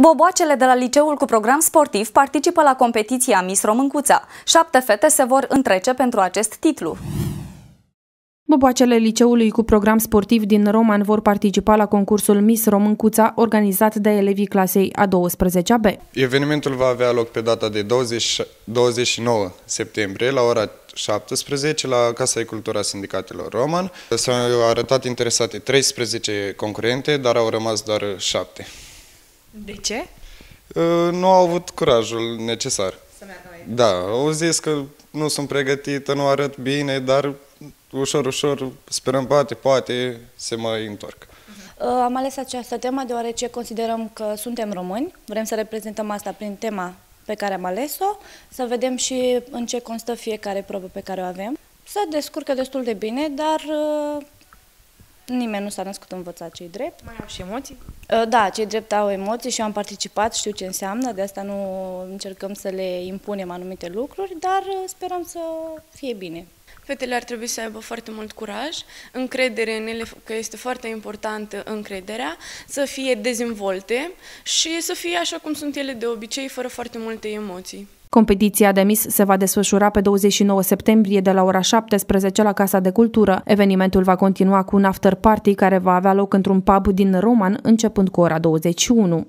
Boboacele de la liceul cu program sportiv participă la competiția Miss Româncuța. Șapte fete se vor întrece pentru acest titlu. Boboacele liceului cu program sportiv din Roman vor participa la concursul Miss Româncuța organizat de elevii clasei a 12-a B. Evenimentul va avea loc pe data de 20, 29 septembrie la ora 17 la Casa de Cultura Sindicatelor Roman. S-au arătat interesate 13 concurente, dar au rămas doar 7. De ce? Uh, nu au avut curajul necesar. Să meargă mai Da, au zis că nu sunt pregătită, nu arăt bine, dar ușor, ușor sperăm poate, poate se mai întorc. Uh, Am ales această temă deoarece considerăm că suntem români, vrem să reprezentăm asta prin tema pe care am ales-o, să vedem și în ce constă fiecare probă pe care o avem. Să descurcă destul de bine, dar uh, nimeni nu s-a născut învățat cei drept. Mai au și emoții? Uh, Da, cei drept au emoții și eu am participat, știu ce înseamnă, de asta nu încercăm să le impunem anumite lucruri, dar uh, sperăm să fie bine. Fetele ar trebui să aibă foarte mult curaj, încredere în ele, că este foarte importantă încrederea, să fie dezvolte și să fie așa cum sunt ele de obicei, fără foarte multe emoții. Competiția de Miss se va desfășura pe 29 septembrie de la ora 17 la Casa de Cultură. Evenimentul va continua cu un after party care va avea loc într-un pub din Roman începând cu ora 21.